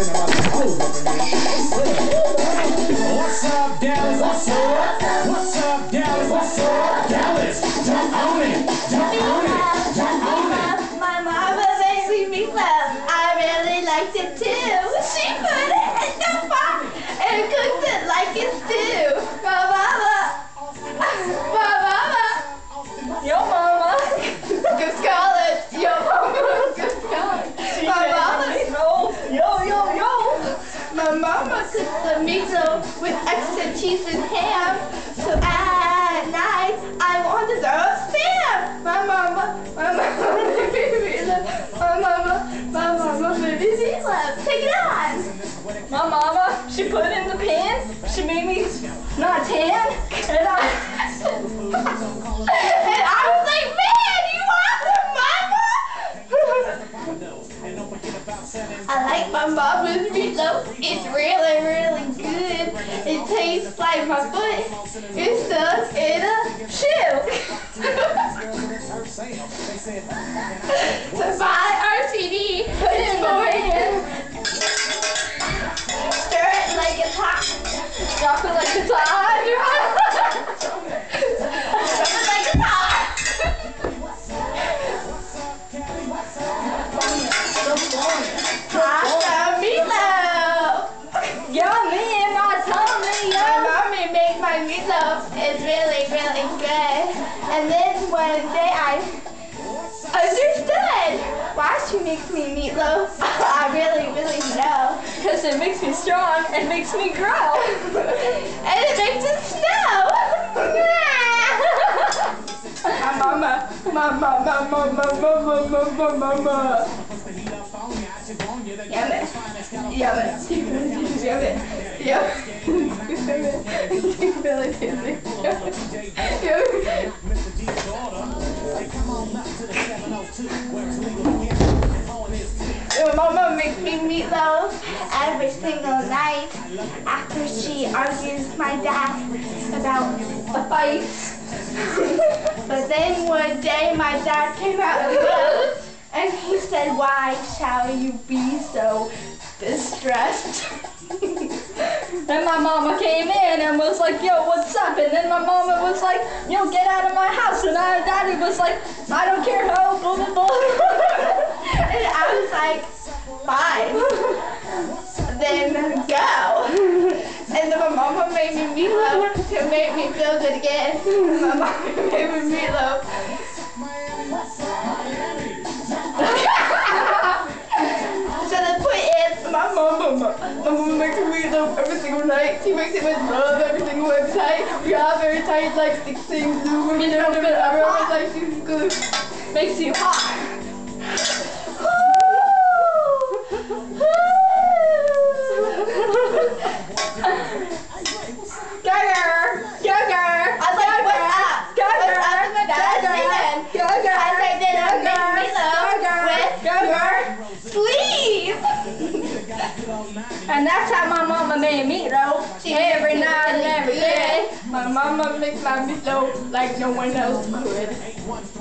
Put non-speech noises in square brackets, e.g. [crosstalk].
What's up, Dallas? What's up? What's up, Dallas? What's up? Dallas, don't own it. Don't own it. Don't own it. My mama makes me meatloaf. I really liked it too. Meatloaf with extra cheese and ham. So at night, I wanted to spam. My mama, my mama. [laughs] My mama, my mama made me meatloaf. Take it on. My mama, she put it in the pan. She made me not tan. And I, [laughs] and I was like, man, you awesome, mama. [laughs] I like my mama's meatloaf. It's really, like my foot is stuck in a shoe. [laughs] to buy It's really, really good. And then one day I understood why she makes me meatloaf. [laughs] I really, really know. Because it makes me strong and makes me grow. [laughs] and it makes it snow. [laughs] my mama, my mama, mama, mama, my mama. Yum it. Yum it. Yum it. Yum it. My mama makes me meatloaf every single night after she argues my dad about a fight. [laughs] but then one day my dad came out of the and he said, Why shall you be so distressed? [laughs] then my mama came in and was like, Yo, what's up? And then my mama was like, Yo, get out of my house. And our daddy was like, I don't care how, blah, blah, blah. and I was like, Fine. then go. and then my mama made me meatloaf to make me feel good again. [laughs] My mama made me meatloaf. She makes it with love every single website. We are very tight, like six things. Do we don't even ever like she's good. Makes you hot. Gugger! Gugger! I was like, what's up? Gugger! What's up? My dad's saying. Gugger! I said, then I'm making meatloaf with. [laughs] And that's how my mama made meatloaf. Every night and every day. My mama makes my meatloaf like no one else could.